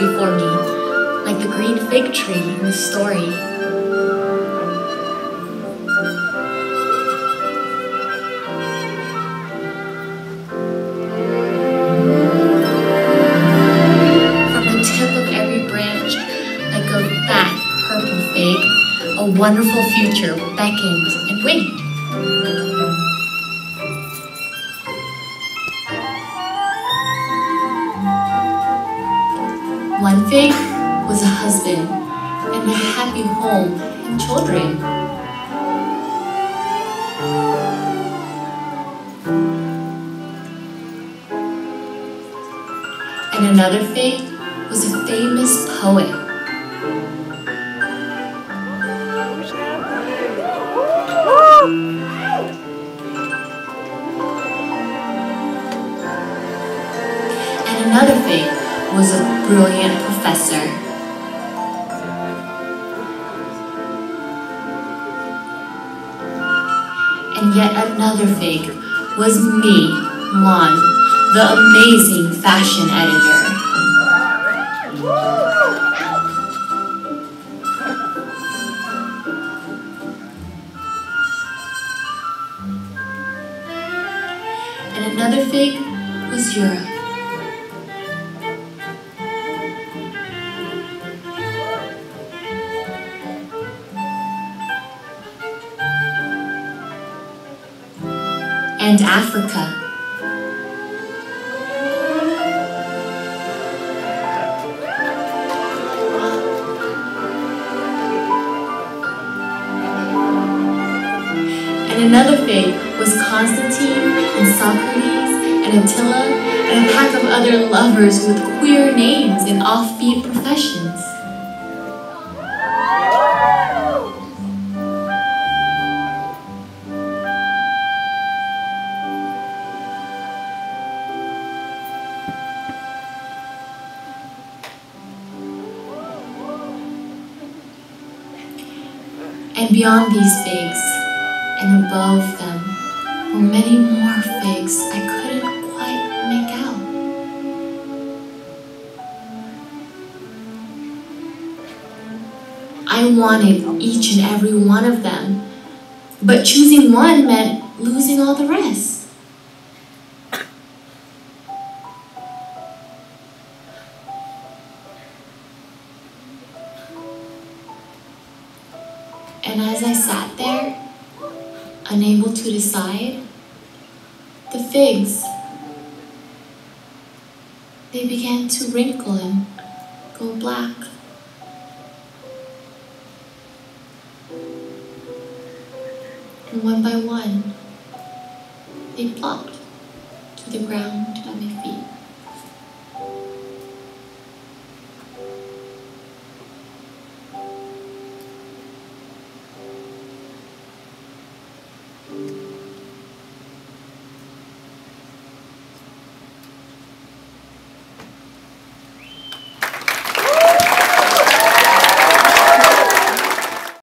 before me, like the green fig tree in the story. A fat purple fig, a wonderful future beckons and winked. One thing was a husband and a happy home and children. And another thing was a famous poet. And another fig was a brilliant professor. And yet another fig was me, Loan, the amazing fashion editor. And another fig was Europe. And Africa. And another fig was Constantine and Socrates and Attila and a pack of other lovers with queer names and offbeat professions. And beyond these figs, and above them, were many more figs I couldn't quite make out. I wanted each and every one of them, but choosing one meant losing all the rest. And as I sat there, unable to decide, the figs, they began to wrinkle and go black. And one by one, they plopped to the ground at my feet.